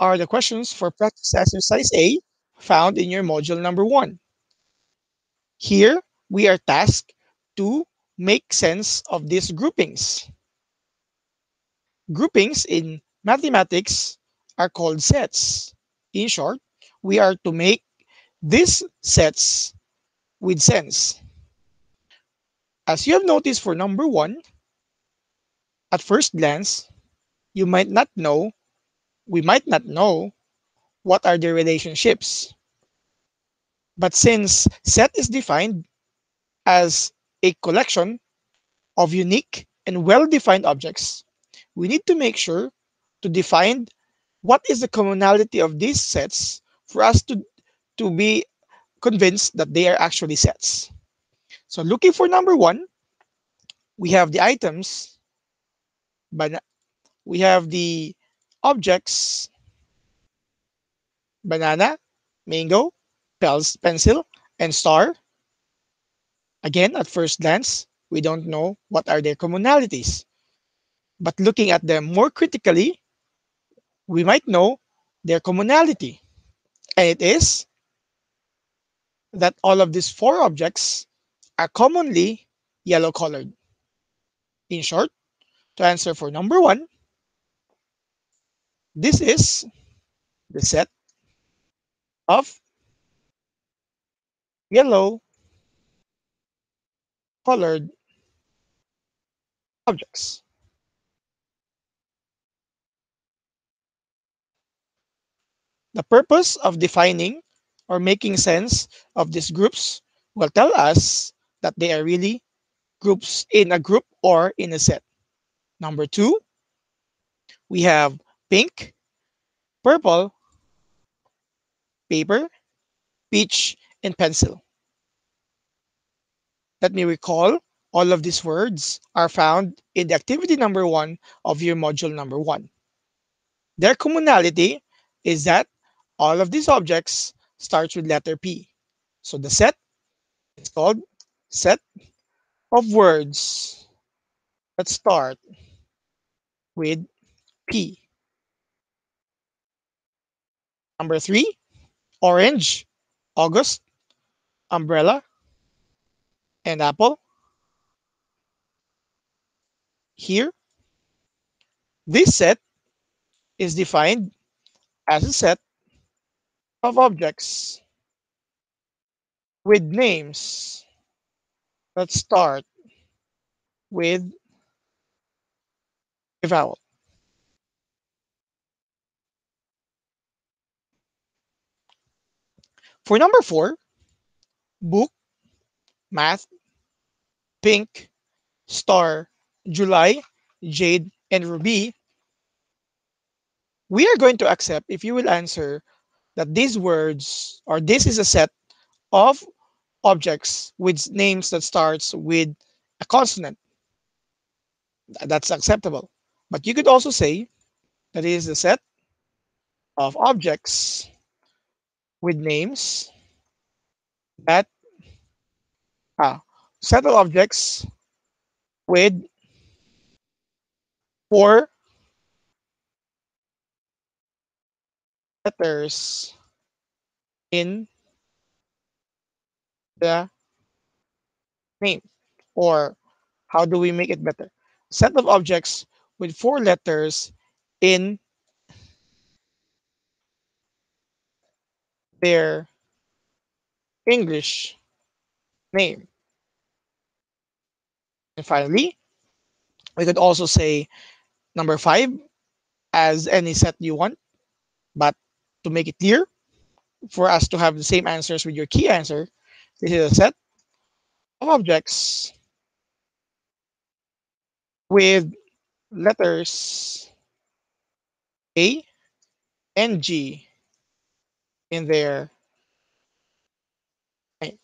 are the questions for practice exercise A found in your module number one. Here, we are tasked to make sense of these groupings. Groupings in mathematics are called sets. In short, we are to make these sets with sense. As you have noticed for number one, at first glance, you might not know, we might not know what are the relationships. But since set is defined as a collection of unique and well-defined objects, we need to make sure to define what is the commonality of these sets for us to, to be convinced that they are actually sets. So looking for number one, we have the items, but we have the objects, banana, mango, pencil, and star. Again, at first glance, we don't know what are their commonalities. But looking at them more critically, we might know their commonality. And it is that all of these four objects are commonly yellow colored. In short, to answer for number one, this is the set of yellow colored objects. The purpose of defining or making sense of these groups will tell us that they are really groups in a group or in a set. Number two, we have pink, purple, paper, peach, and pencil. Let me recall all of these words are found in the activity number one of your module number one. Their commonality is that all of these objects starts with letter P. So the set is called set of words that start with P. Number three, orange, August, umbrella, and apple. Here, this set is defined as a set of objects with names that start with a vowel. For number four, book, math, pink, star, July, jade, and ruby, we are going to accept if you will answer that these words or this is a set of objects with names that starts with a consonant. That's acceptable. But you could also say that it is a set of objects with names that ah, set of objects with four letters in the name. Or how do we make it better? Set of objects with four letters in their English name. And finally, we could also say number five as any set you want, but to make it clear, for us to have the same answers with your key answer, this is a set of objects with letters A and G in there. name.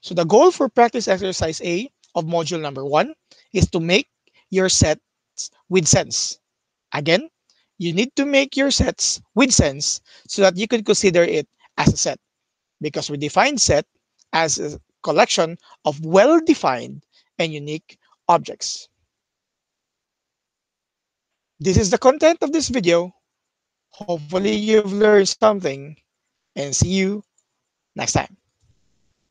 So the goal for practice exercise A of module number one is to make your sets with sense. Again, you need to make your sets with sense so that you can consider it as a set because we define set as a collection of well-defined and unique objects. This is the content of this video. Hopefully you've learned something and see you next time.